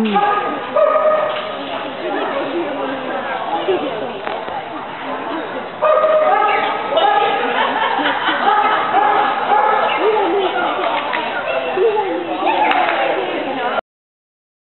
Hum.